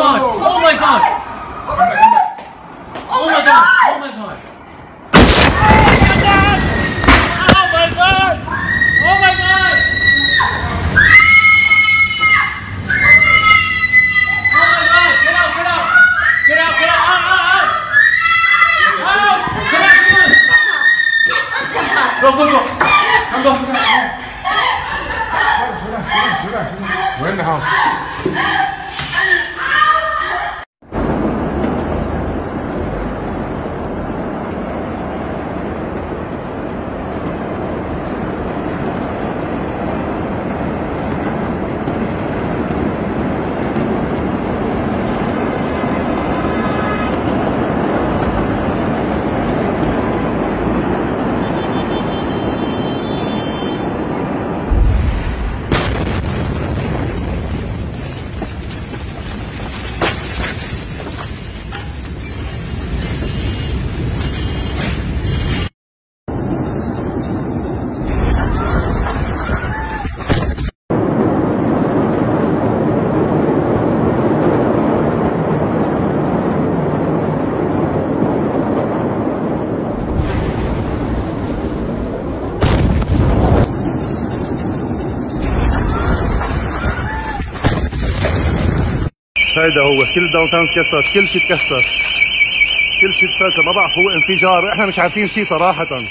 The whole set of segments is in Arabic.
god! Oh my god! Oh my god! Oh my god! Oh my god! Go, Go, go. هيدا هو كل داون تاون تكسر كل شيء تكسر كل شيء تكسر ما بعرف هو انفجار. إحنا مش عارفين شيء صراحة.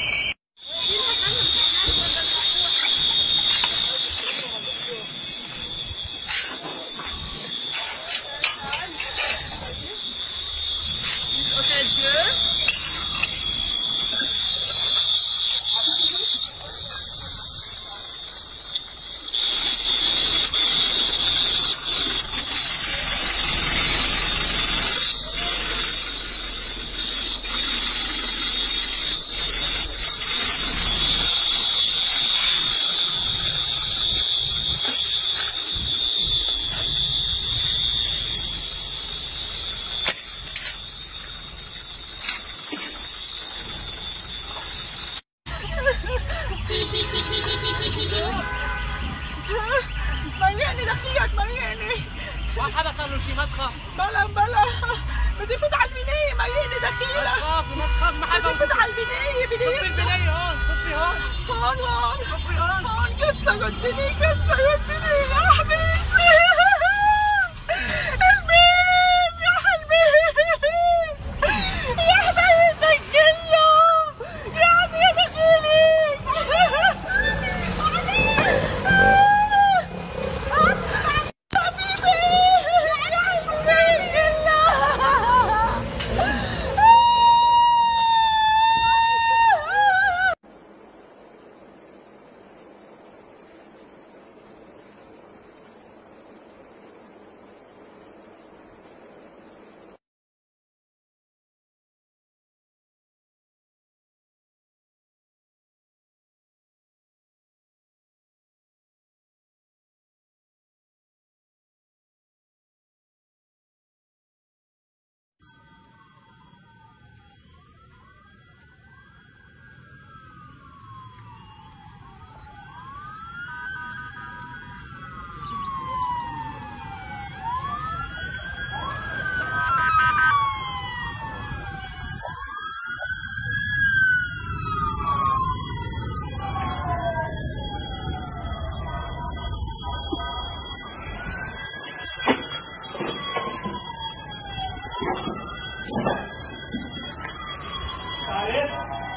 مرياني دخيلك مرياني ما حدا صار له شيء ما تخاف بلا بلا. بدي فوت على البناية مرياني ما دخيلك تخاف ما تخاف ما حدا بدي فوت على البناية بدي صفي البناية هون صفي هون. هون هون. صفي هون. هون كسروا الدنيا كسروا الدنيا. Mm-hmm.